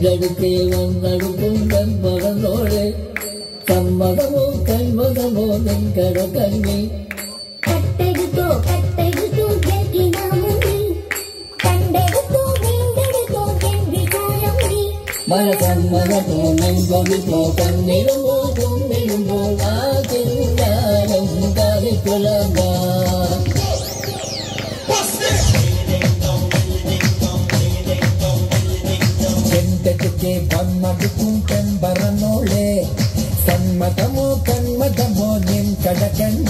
வந்தடுத்தே வந்தடுக்கும் தன்மகனோடு சம்மதமோ கன்மதமோ வெங்கட கண்ணி கட்டெடுத்தோ கட்டெடுத்தோ மன சம்மதமோ மென்பவித்தோ கண்ணிடுமோ கும்பிடுமோ ஆ ಗೆ ಕಮ್ಮದು ಕುಂಕೆಂಬರ ನೋಳೆ ಸನ್ಮತಮೋ ಕನ್ಮತಮೋ ನಿಮ್ ಕಡ ಕಣ್ಣ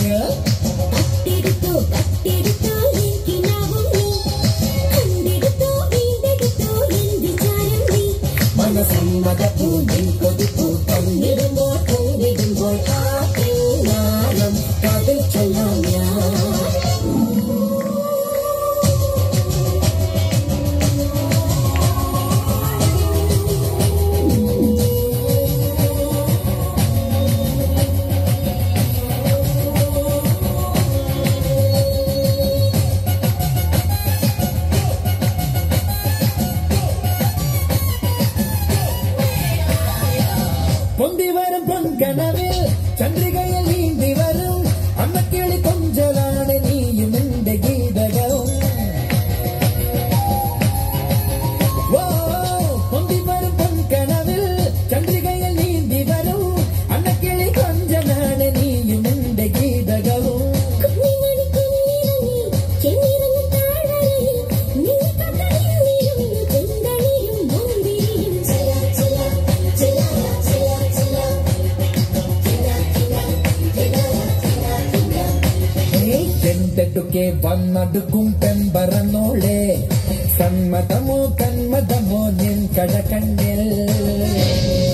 உன் கனவில் சந்திரிகையில் ചെണ്ടടുക്കെ വന്നടുക്കും പെമ്പറന്നോളെ. സന്മതമോ കന്മതമോ നിൻ ഓ,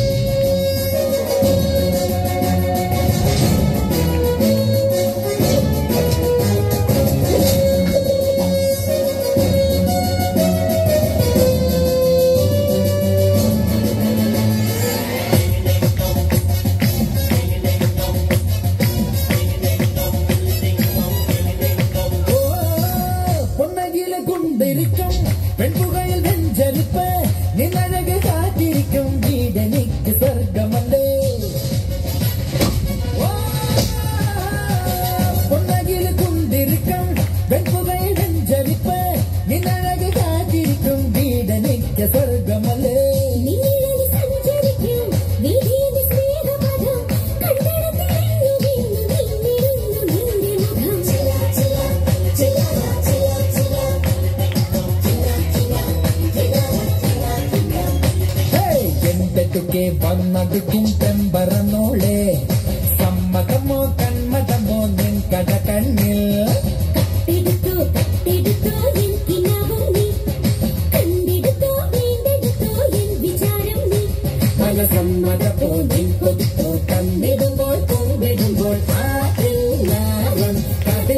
கொண்டிருக்கும் അരികെ വന്നതിക്കും പെമ്പറന്നോളെ സമ്മതമോ കന്മതമോ നിൻ കട കണ്ണിൽ കട്ടെടുത്തോ കട്ടെടുത്തോ നീ. വിചാരം നീ. നിൻ കൊമ്പിടുമ്പോൾ ആ എല്ലാരും കഥ